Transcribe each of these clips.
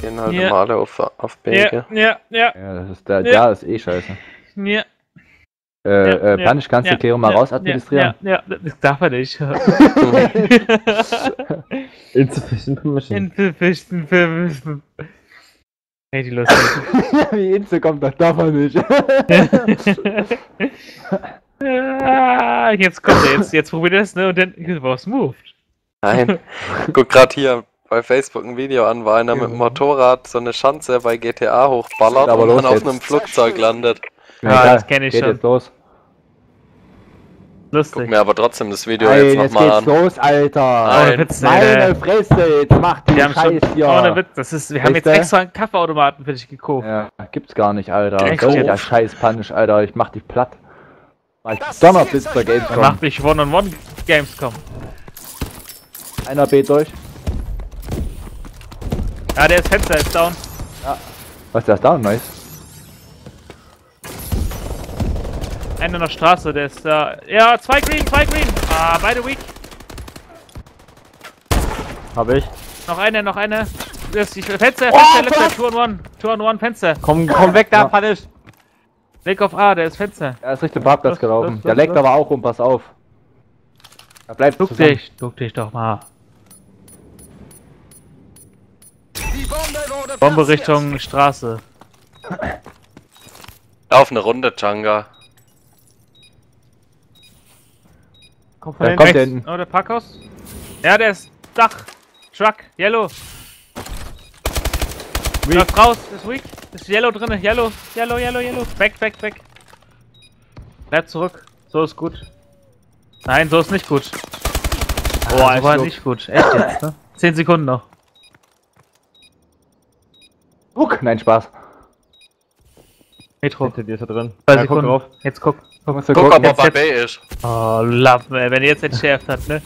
gehen halt Ja. alle auf, auf B, Ja, ja, ja, Ja, das ist der, Ja. der ist eh scheiße. ja. Äh, Ja, äh, Panisch, kannst du ja, die Klärung mal ja, raus administrieren? Ja, ja, das darf er nicht. Insufficient permission. Infischen, verwischen. Hey, die lustig. Wie Inse kommt, das darf er nicht. Ah, jetzt kommt er, jetzt, jetzt probiert er es, ne? Und dann, was moved? Nein. Guck grad hier bei Facebook ein Video an, wo einer mit dem Motorrad so eine Schanze bei GTA hochballert Aber und dann auf einem Flugzeug landet. Ja, egal, das kenn ich geht schon. jetzt los. Guck Lustig. mir aber trotzdem das Video Nein, jetzt jetzt nochmal geht's an. los, Alter. Ohne Nein. Witz, Meine ey. Fresse, jetzt mach die Wir haben schon, Scheiß hier. ohne Witz, das ist, wir haben jetzt extra einen Kaffeeautomaten für dich gekauft. Ja, gibt's gar nicht, Alter. Echt Soll jetzt? der Scheiß Panisch, Alter. Ich mach dich platt. Mach ich Donnerblitz Dann Gamescom. macht dich One-on-One Gamescom. Einer B durch. Ja, der ist Fenster, ist down. Was, der ist da? Nice. Einer in der Straße, der ist da. Ja, zwei Green, zwei Green. Ah, beide weak. Hab ich. Noch eine, noch eine. Das ist die Fenster, Oh, Fenster, two on one. Two on one, Fenster. Komm, komm weg da, Ja. Panisch. Weg auf A, der ist Fenster. Er ist Richtung Parkplatz Was, gelaufen. was, Der was, leckt was? aber auch um, pass auf. Er bleibt Duck zusammen. dich, duck dich doch mal. Bombe. Richtung Straße. Auf eine Runde, Changa. Komm von Da hinten. kommt hinten. Oh, der Parkhaus? Ja, der ist Dach. Truck, Yellow. Läuft raus, ist weak. Ist Yellow drinne, Yellow, Yellow, Yellow, Yellow. Back, back, back. Bleib zurück. So ist gut. Nein, so ist nicht gut. Oh, Ah, so war nicht gut. Echt jetzt, ne? 10 Sekunden noch. Guck, nein, Spaß. Metro. Hinter dir ist er drin. Zwei Ja, guck drauf. Jetzt guck. Guck, gucken. ob er bei jetzt- B ist. Oh, love, ey, wenn er jetzt entschärft hat, ne?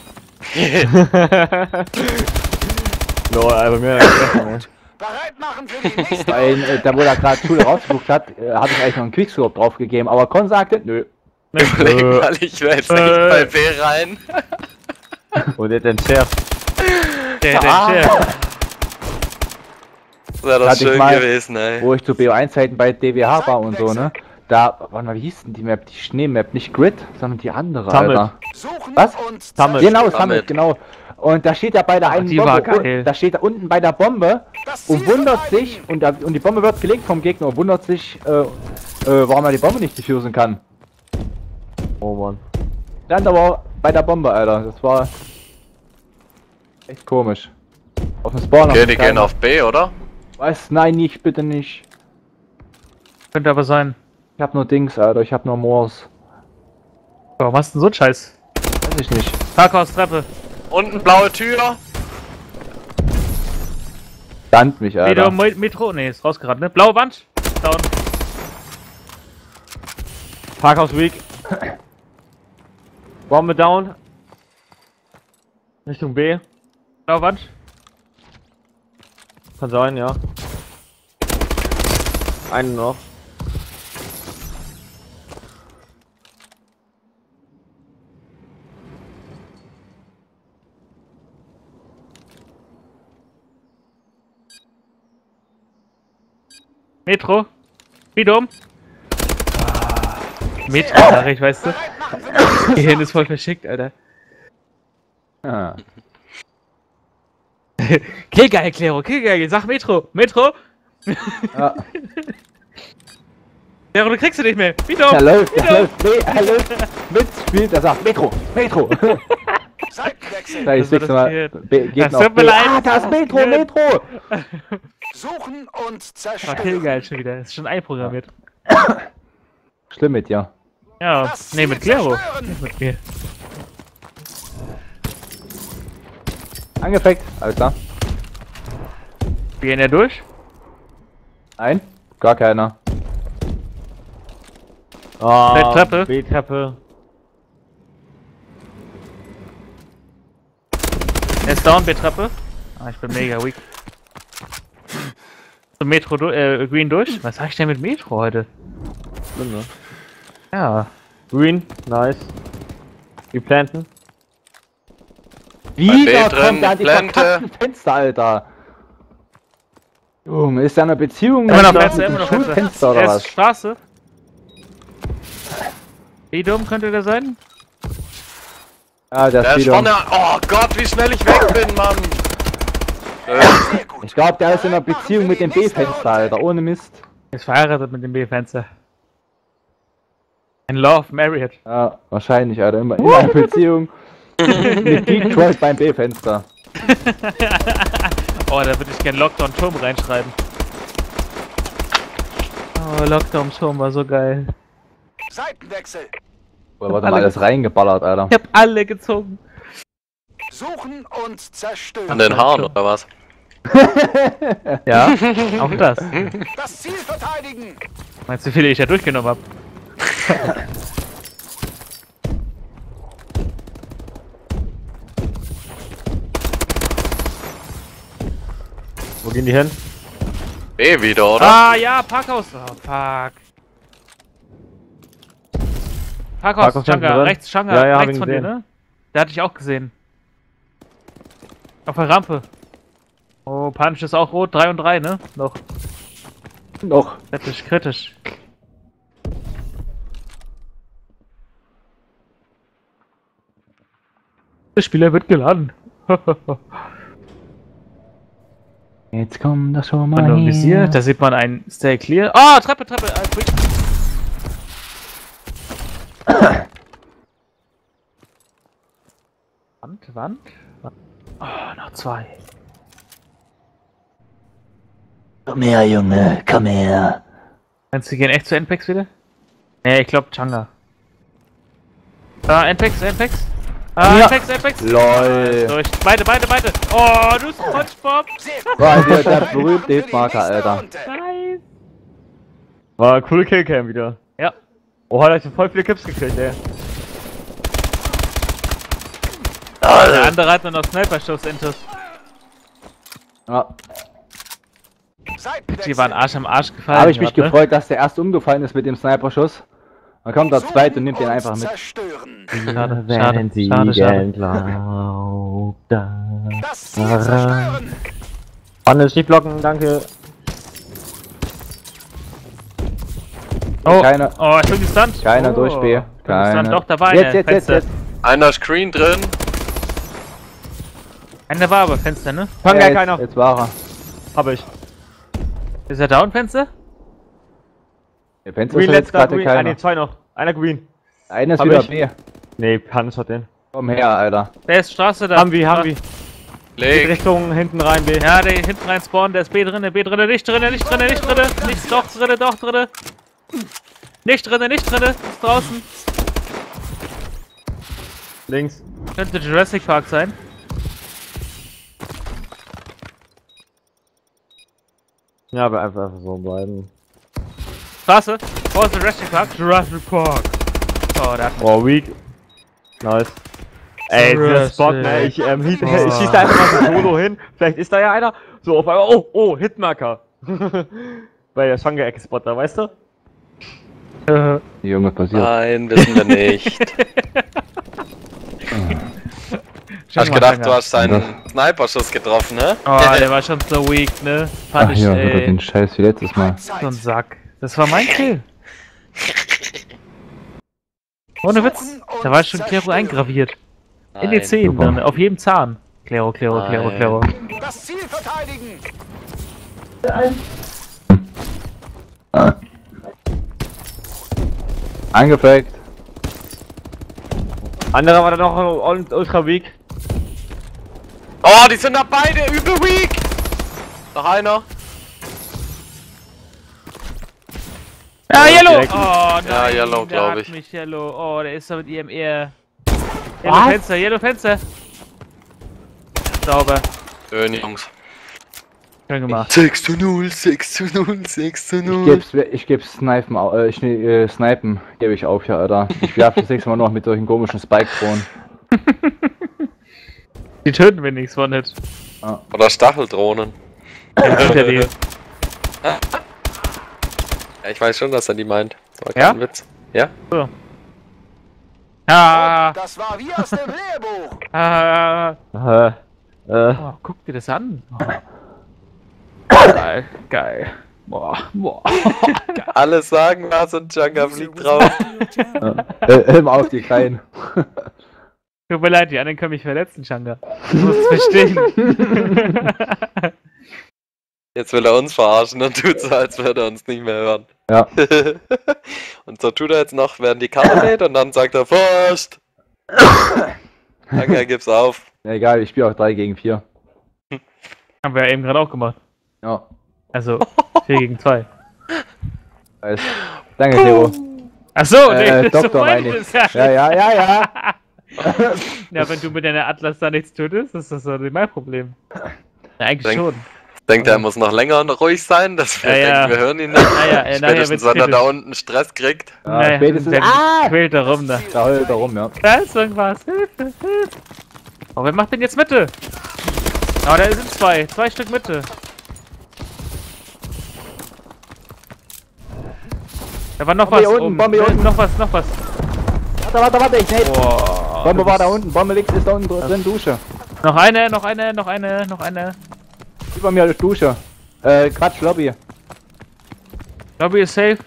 No, aber mir. Bereit machen für die nächste Weil, äh, da wo er gerade Schule rausgesucht hat, äh, habe ich eigentlich noch einen Quickscope draufgegeben, aber Con sagte, nö. Überleg mal, ich will jetzt Äh. echt bei B rein. Und jetzt entschärft. Der, der Ah. Entschärft. Das ich schön mal- gewesen, ey. Wo ich zu BO1-Zeiten bei DWH war und so, ne? Da, warte mal, wie hieß denn die Map? Die Schneemap, nicht Grid, sondern die andere, Summit. Alter. Suchen Was? Summit. Genau, Summit. Genau. Und da steht er bei der einen die war Bombe, da steht er unten bei der Bombe und wundert sich, und, da, und die Bombe wird gelegt vom Gegner und wundert sich, äh, äh, warum er die Bombe nicht diffusen kann. Oh Mann. Stand aber bei der Bombe, Alter. Das war echt komisch. Auf dem Spawn. Okay, die gehen auf B, oder? Was? Nein, nicht, bitte nicht. Könnte aber sein. Ich hab nur Dings, Alter. Ich hab nur Moors. Warum hast du denn so einen Scheiß? Weiß ich nicht. Parkhaus, Treppe. Unten blaue Tür. Stand mich, Alter. Me- Metro. Nee, ist rausgerannt, ne? Blaue Wand. Down. Parkhaus weak. Bombe down. Richtung B. Blaue Wand. Kann sein, ja. Einen noch. Metro. Bidom. Metro, sag ich, weißt du? Gehirn ist voll verschickt, Alter. Ah. Killgeil-Erklärung, Killgeil, sag Metro. Metro. Ja. Ja, du kriegst du nicht mehr. Bidom. Er läuft, er läuft, nee, er läuft mit, spielt, er sagt Metro, Metro. Seitenwechsel. Da nächste war Mal, das tut mir leid. Ah, da ist Metro, Ja. Metro. Suchen und Ah, zerstören. Killgeil schon wieder. Ist schon einprogrammiert. Schlimm mit dir. Ja, Das nee, mit Klero. Nicht mit mir. Angefeckt, alles klar. Wir gehen ja durch. Nein, gar keiner. Ah, Der Treppe. B-Treppe. Er ist down, B-Treppe. Ah, ich bin mega weak. So, Metro, du äh, Green durch. Was sag ich denn mit Metro heute? Schlimm, ne? Ja. Green, nice. Die planten. Wieder B drin, kommt er an die verkackten Fenster, Alter. Junge, ist da eine Beziehung Immer noch mit Fenster, dem immer noch Fenster. Schulfenster oder Er ist was? Straße. Wie dumm könnte der sein? Ah, der Der ist vorne. Oh Gott, wie schnell ich weg bin, Mann. Ich glaube, der ist in einer Beziehung mit dem B-Fenster. Alter. Ohne Mist. Ist verheiratet mit dem B-Fenster. In Love, married. Ja, wahrscheinlich, Alter. Immer in einer Beziehung mit Detroit beim B-Fenster. Oh, da würde ich gern Lockdown Turm reinschreiben. Oh, Lockdown Turm war so geil. Seitenwechsel. Oder warte mal, alles reingeballert, Alter. Ich hab alle gezogen. Suchen und zerstören. an den Haaren oder was? Ja, auch das. Das Ziel verteidigen. Meinst du, wie viele ich da durchgenommen hab? Wo gehen die hin? B wieder, oder? Ah, ja, Parkhaus. Oh, fuck. Parkhaus, Parkhaus Changa, rechts, Changa, Ja, ja, rechts von dir, gesehen. ne? Der hatte ich auch gesehen. Auf der Rampe. Oh, Punch ist auch rot, 3 und 3, ne? Noch. Noch. Kritisch, kritisch. Der Spieler wird geladen. Jetzt kommt das schon mal. Hallo, Visier, da sieht man ein Stay Clear. Ah, Treppe, Treppe, äh, quick. Wand, Wand. Oh, noch zwei. Komm her, Junge, komm her. Meinst du, gehen echt zu Npex wieder? Nee, ich glaub Changa. Ah, Npex, Npex. Ah, Ja. Npex, Npex. Lol. Durch. Beide, beide, beide. Oh, du Spongebob. Wieder der machen berühmte Hitmarker, nächste Alter. Nice. War coole Killcam wieder. Ja. Oh, hat er voll viele Clips gekriegt, ey. Der andere hat nur noch Sniper-Schuss intus. Ja. Die waren Arsch am Arsch gefallen. habe ich mich grad, ne? gefreut, dass der erst umgefallen ist mit dem Sniper-Schuss. Dann kommt der zweite und nimmt den einfach mit. Zerstören. Schade, schade, schade, schade. glaubt, Das Ziel zerstören. Wanne, nicht blocken, danke. Oh, Keiner- oh, ich bin gestunt. Keiner oh, durch B. ich bin Keiner. Doch, da war Jetzt, einer. jetzt, jetzt, Fenster. jetzt. Einer Screen drin. Einer war aber Fenster, ne? Fang Ja, jetzt, keiner. jetzt war er. Hab ich. Ist er down, Fenster? Der Fenster Green ist jetzt letzter, gerade Green. Ah, keiner. ne, zwei noch. Einer Green. Einer ist Hab wieder ich. B. Ne, Hans hat den. Komm her, Alter. Der ist Straße da. Haben wir, haben wir. Leg. Richtung hinten rein, B. Ja, der hinten rein spawnen, der ist B drinne, B drinne, nicht drinne, nicht drinne, nicht drinne, nicht doch drinne, doch drinne. Nicht drinne, nicht drinne, ist draußen. Links. Könnte Jurassic Park sein. Ja, aber einfach, einfach so bleiben. Straße. Wo ist Jurassic Park? Jurassic Park. Oh, der hat Oh, weak. Nice. Ey, der Spot, ne? Ich, ähm, hieß, Park. ich schieß da einfach mal so solo hin. Vielleicht ist da ja einer. So, auf einmal, oh, oh, Hitmarker. Bei der Schwanger-Ecke-Spot da, weißt du? äh, Junge, passiert. Nein, wissen wir nicht. Hast gedacht, du hast seinen Sniper-Schuss getroffen, ne? Oh, der war schon so weak, ne? Fand Ach ich, ja, wieder ey. den Scheiß wie letztes Mal. So ein. Sack. Das war mein Kill. Ohne Witz. Da war schon Klero eingraviert. In die Nein. Zehen drin, auf jedem Zahn. Klero, Klero, Klero, Nein. Klero. Das Ziel verteidigen. Angefragt. Anderer war da noch ul- ultra weak. Oh, die sind da beide übel weak. Noch einer. Ja, Yellow! direkt. Oh nein, Ja, Yellow, der glaub hat ich. mich Yellow. Oh, der ist da mit ihrem eher. Yellow Was? Fenster, Yellow Fenster. Sauber. Schön, Jungs. Schön gemacht. 6 zu 0, 6 zu 0, 6 zu Ich 0. geb's, ich geb's Snipen, äh, ich, äh, Snipen gebe ich auf, ja, Alter. Ich werfe das nächste Mal noch mit solchen komischen Spike-Drohnen. Die töten wir nichts von nicht. Oder Stacheldrohnen. Hinter die. Ja, ich weiß schon, dass er die meint. War Ja? kein Witz. Ja? Ah, Das war wie aus dem Lehrbuch. ah. Äh, äh, Oh, guck dir das an. Geil, geil. Boah, boah. Alle sagen was und Changa fliegt drauf. Äh, Helm auf, die Kleinen. Tut mir leid, die anderen können mich verletzen, Shanga. Du musst es verstehen. Jetzt will er uns verarschen und tut so, als würde er uns nicht mehr hören. Ja. und so tut er jetzt noch, während die Karte lädt und dann sagt er Furcht. Danke, gib's auf. Ja, egal, ich spiele auch 3 gegen 4. Haben wir ja eben gerade auch gemacht. Ja. Also 4 gegen 2. Weiß. Danke, Theo. Achso, Äh, nee, Doktor so meine ich. ja. Ja, ja, ja, ja. Ja, wenn du mit deiner Atlas da nichts tötest, ist das doch nicht mein Problem. Ja, eigentlich Denk- schon. Denkt er, er muss noch länger und ruhig sein, dass wir Ja, ja. denken, wir hören ihn nicht. Naja, äh, nachher Spätestens, wenn er da unten Stress kriegt. ja Naja, spätestens. der Ah! quält da rum da. Da heult er rum, ja. Da ist irgendwas. Hilfe, Hilfe. Oh, wer macht denn jetzt Mitte? Oh, da sind zwei. Zwei Stück Mitte. Da war noch Bombe was hier unten, oben. Bombe unten. Noch was, noch was. Warte, warte, warte, ich. Boah. Bombe war da unten, Bombe links ist da unten drin, Dusche. Noch eine, noch eine, noch eine, noch eine. Über mir ist Dusche. Äh, Quatsch, Lobby. Lobby ist safe.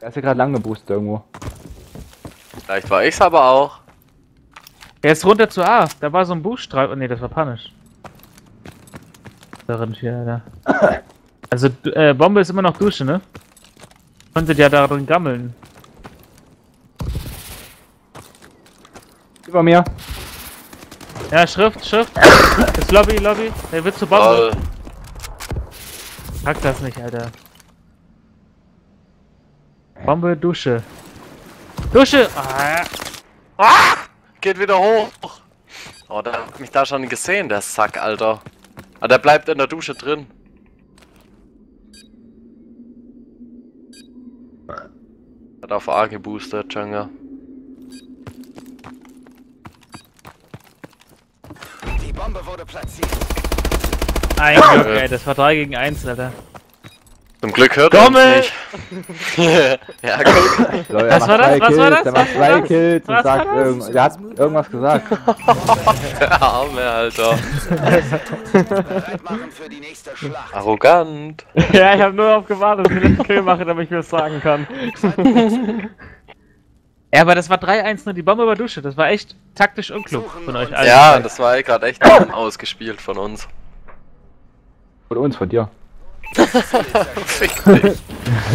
Er ist ja gerade lang geboostet irgendwo. Vielleicht war ich's aber auch. Er ist runter zu A. Da war so ein Buchstreif. Oh ne, das war panisch. Darin hier, da. Also, äh, Bombe ist immer noch Dusche, ne? Konntet ja da drin gammeln. Über mir. Ja, Schrift, Schrift. ist Lobby, Lobby. Der wird zu Bombe. Pack das nicht, Alter. Bombe, Dusche. Dusche! Ah, Geht wieder hoch. Oh, der hat mich da schon gesehen, der Sack, Alter. Aber der bleibt in der Dusche drin. Hat auf A geboostet, Changa. Bombe wurde platziert. ein Glück, ey. Das war 3 gegen 1, Alter. Zum Glück hört er uns nicht. ja, guck. So, Was war das? Was war das? Der macht das? Kills und Was war sagt irgend, der hat irgendwas gesagt. Der Arme, Alter. Bereit machen für die nächste Schlacht. Arrogant. ja, ich habe nur darauf gewartet, dass ich den Kill mache, damit ich mir das sagen kann. Ja, aber das war 3-1 nur die Bombe über Dusche. Das war echt taktisch unklug von euch allen. Ja, das war gerade echt ausgespielt von uns. Von uns, von dir.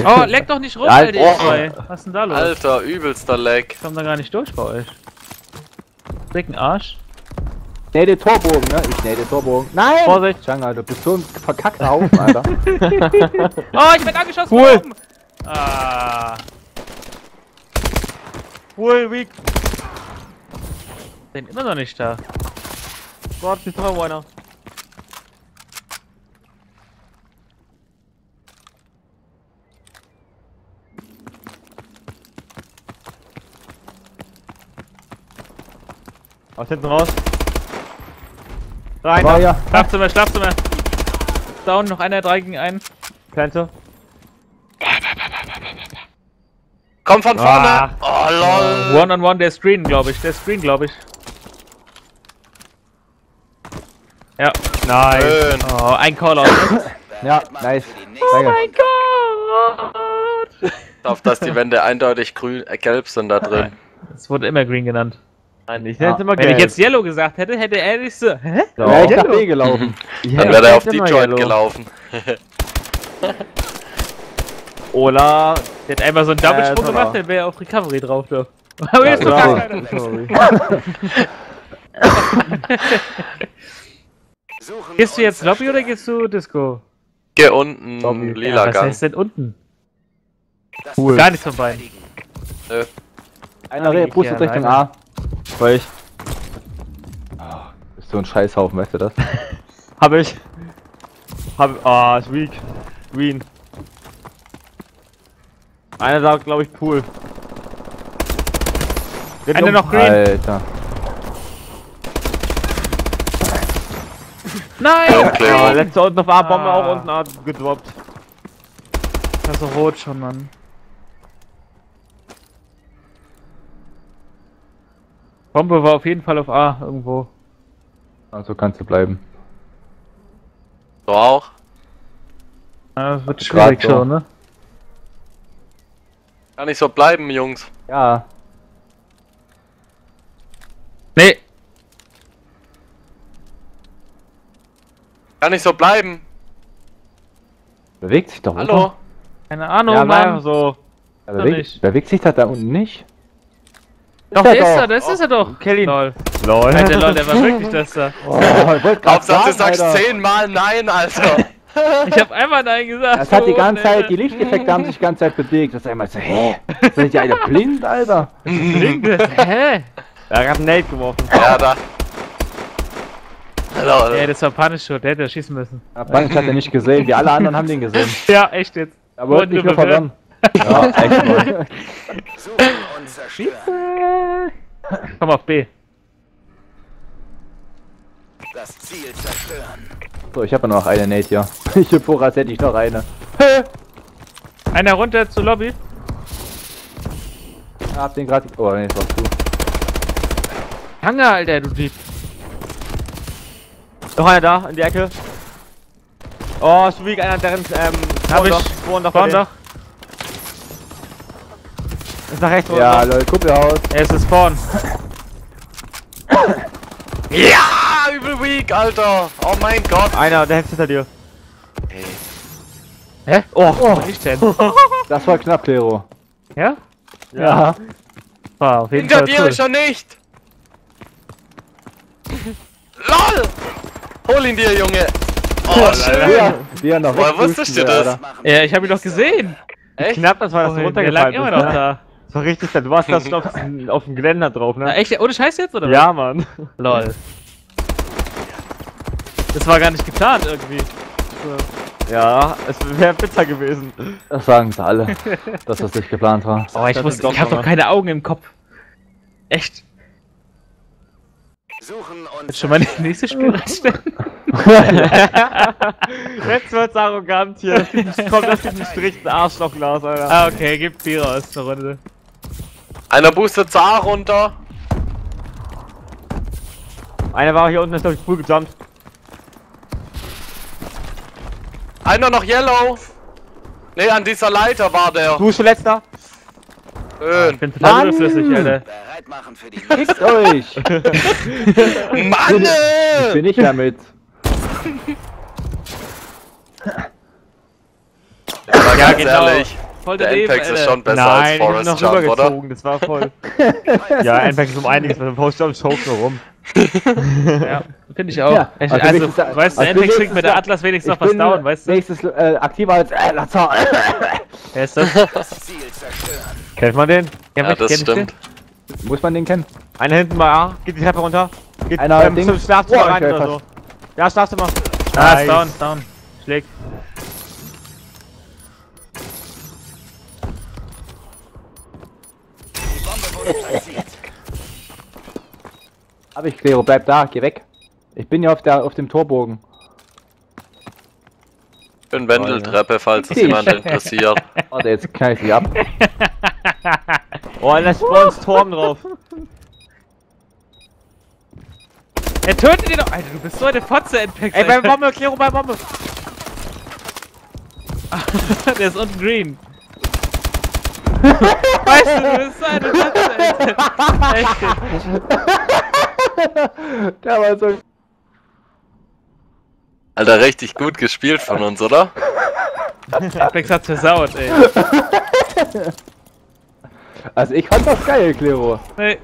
Oh, leck doch nicht rum, Ja, Alter, oh. zwei. Was ist denn da los? Alter, übelster Leck. Ich komm da gar nicht durch bei euch. Dicken Arsch. Nähe den Torbogen, ne? Ich nähe den Torbogen. Nein! Vorsicht. Changa, du bist so ein verkackter Haufen, Alter. Oh, ich werd angeschossen Cool. Ah. Cool, weak. Bin immer noch nicht da. Warte, die Frau einer. Aus hinten raus. Rein. Schlafzimmer, Schlafzimmer. Down, noch einer, 3 gegen 1. Plante. Komm von vorne. Ah. Oh, lol. One on one, der Screen, glaube ich. Der Screen, glaube ich. Ja. Nein. Schön. Oh, ein Callout. Ja, nice. die nächste Danke. Gott! Auf dass die Wände eindeutig grün, äh, gelb sind da drin. Es wurde immer Green genannt. Nein, ich nenn's Ja. immer Wenn gelb. ich jetzt Yellow gesagt hätte, hätte er nicht so. Hä? so. Ja, ich B gelaufen. Dann wäre er auf Detroit gelaufen. Ola. Der hat einmal so einen Double-Sprung Äh, gemacht, dann wäre er auf Recovery drauf. Da. Aber jetzt noch genau. gar keiner. Gehst du jetzt Lobby oder gehst du Disco? Geh unten, Lobby. lila was Gang. heißt denn unten? Das Cool. Gar nichts von beiden. verteidigen. Einer pustet geh Richtung. A. War ich. Bist so ein Scheißhaufen, weißt du das? Hab ich. Hab. Ah, ist weak. Green. Einer sagt, glaube ich, Pool. Geht Einer um. noch Green. Alter. Nein! Okay. Ja, letzter unten auf A, Bombe Ah. auch unten A gedroppt. Das ist so rot schon, Mann. Bombe war auf jeden Fall auf A irgendwo. Also kannst du bleiben. Du auch? Ja, das wird schwierig so. schon, ne? Kann nicht so bleiben, Jungs. Ja. Nee, Kann nicht so bleiben. Bewegt sich doch. Hallo? oder? keine Ahnung, ja, Mann. so. Ja, bewegt, nicht. bewegt sich das da unten nicht? Doch, der ist doch. er, das ist er doch. Kill ihn. Lol. Lol. Alter, lol, der war wirklich das da. Oh, ich wollte du sagst zehnmal nein, Alter. Ich hab einmal Nein gesagt. Das hat die ganze Alter. Zeit, die Lichteffekte haben sich die ganze Zeit bewegt. Das ist einmal so, hä? Seid ihr alle blind, Alter? Hä? Er hat einen Nate geworfen. ja, da. Hallo, Ey, das war Punish-Shot, der hätte schießen müssen. Ja, Bank hat er nicht gesehen, die alle anderen haben den gesehen. Ja, echt jetzt. Aber Wurden nicht nur nur verloren. Ja, echt mal. Suchen und zerstören. Komm auf B. Das Ziel zerstören. So, ich habe nur noch eine Nate hier. Ich hab vor, als hätte ich noch eine. Einer runter zur Lobby. Ich hab den gerade. Oh, nee, das warst du. Hange, Alter, du Dieb. Noch einer da, in die Ecke. Oh, ist wie einer deren, ähm, Hab ich. Spawn bei doch. denen. Ist nach rechts Ja, lol, Kuppelhaus. Er ist es Spawn. Ja, übel weak, Alter. Oh mein Gott. Einer, der hilft hinter dir. Hä? Oh, oh. ich denn? Das war knapp, Lero. Ja? Ja. War auf jeden Hinter Fall dir cool. ist er nicht. LOL. Hol ihn dir, Junge. Oh, schön. Ja, die ja noch Woher wusstest du das? Ja, ich hab ihn doch gesehen. Echt? Knapp, das war das Oh, du der lag runtergefallen immer noch ne? da. Das war richtig. Du warst da schon auf, auf dem Geländer drauf, Na, ne? echt? Ohne Scheiß jetzt, oder Ja, Mann. Lol. Das war gar nicht geplant irgendwie. Ja, es wäre bitter gewesen. Das sagen sie alle, dass das nicht geplant war. Oh, ich Das wusste, ich hab doch keine Augen im Kopf. Suchen und Jetzt schon mal das nächste Spiel. Jetzt wird's arrogant hier. Kommt aus diesem Strich ein Arschlochglas, Alter. Ah, okay, gib B raus, eine Runde. Einer boostet zur A runter. Einer war hier unten, ist glaube ich früh gejumpt. Einer noch Yellow. Ne, an dieser Leiter war der. Du bist schon letzter. Ich Schön. bin total überflüssig, Alter. bereit machen für die Fickt euch! Mann! Ich bin nicht damit. Aber Ja, ganz genau. ehrlich, Voll der Apex ist schon besser Nein, als ich bin Forest noch Jump, oder? das war voll. ja, Apex ist um einiges, mit dem Post Jump choke nur rum. Ja, finde ich auch. Ja, also also, weißt du, also Apex wenigstens kriegt mit der Atlas wenigstens noch was bin down, weißt du? nächstes äh, aktiver als äh, Lazar. Wer ist das? Kennt man den? Ja, mich das stimmt. Muss man den kennen? Einer hinten bei A, geht die Treppe runter. Geht Einer ähm, zum Schlafzimmer Boah, rein okay, oder so. Ja, Schlafzimmer. Ah, Nice. ist down, down. Schlägt. Die Bombe wurde platziert. Hab ich, Clero, bleib da, geh weg. Ich bin ja auf, der, auf dem Torbogen. Schön Wendeltreppe, falls es jemand interessiert. Warte, jetzt knall ich sie ab. Oh, da spawnt Storm drauf. Er tötet ihn doch! Alter, du bist so eine Fotze, Apex. Ey, bei. Bombe, Klero bei Bombe. Der ist unten green. weißt du, du bist so eine Fotze, Alter. Echt. Der war so. Alter, richtig gut gespielt von uns, oder? Apex hat's versaut, ey. Also ich fand das geil, Clero. Nee.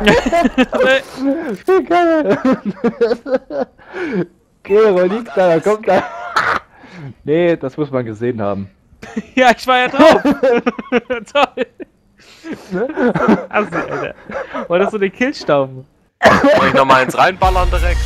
nee. Geil. Clero liegt da, da kommt da. Nee, das muss man gesehen haben. Ja, ich war ja drauf. Toll. Assi, Alter. Wolltest du den Kill stauben? Soll ich noch mal eins reinballern direkt?